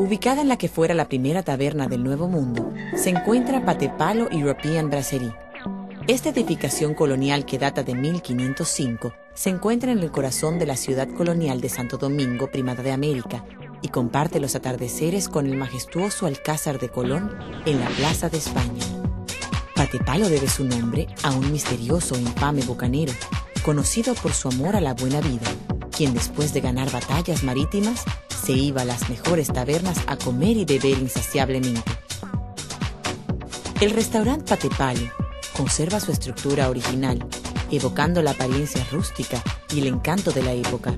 Ubicada en la que fuera la primera taberna del Nuevo Mundo, se encuentra Patepalo European Brasserie. Esta edificación colonial que data de 1505 se encuentra en el corazón de la ciudad colonial de Santo Domingo, Primada de América, y comparte los atardeceres con el majestuoso Alcázar de Colón en la Plaza de España. Patepalo debe su nombre a un misterioso e infame bucanero, conocido por su amor a la buena vida, quien después de ganar batallas marítimas se iba a las mejores tabernas a comer y beber insaciablemente. El restaurante Patepalo conserva su estructura original, evocando la apariencia rústica y el encanto de la época,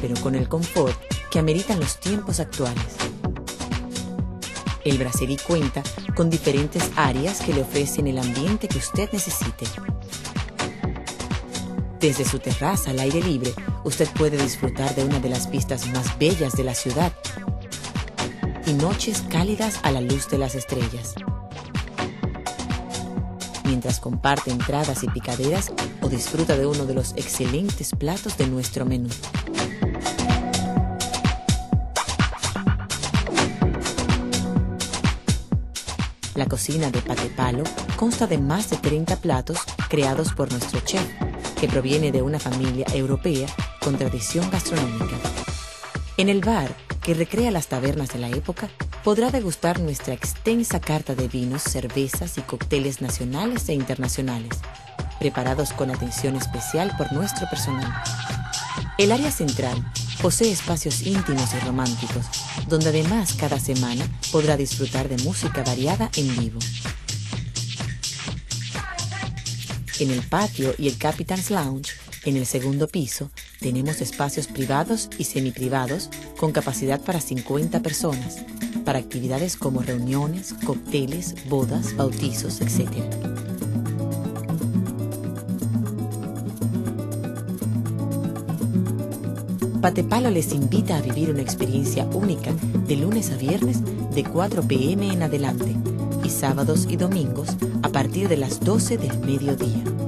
pero con el confort que ameritan los tiempos actuales. El Brasserie cuenta con diferentes áreas que le ofrecen el ambiente que usted necesite. Desde su terraza al aire libre, usted puede disfrutar de una de las vistas más bellas de la ciudad y noches cálidas a la luz de las estrellas. Mientras comparte entradas y picaderas o disfruta de uno de los excelentes platos de nuestro menú. La cocina de Patepalo consta de más de 30 platos creados por nuestro chef que proviene de una familia europea con tradición gastronómica. En el bar, que recrea las tabernas de la época, podrá degustar nuestra extensa carta de vinos, cervezas y cócteles nacionales e internacionales, preparados con atención especial por nuestro personal. El área central posee espacios íntimos y románticos, donde además cada semana podrá disfrutar de música variada en vivo. En el patio y el Captain's Lounge, en el segundo piso, tenemos espacios privados y semiprivados con capacidad para 50 personas, para actividades como reuniones, cócteles, bodas, bautizos, etc. Patepalo les invita a vivir una experiencia única de lunes a viernes de 4 pm en adelante y sábados y domingos a partir de las 12 del mediodía.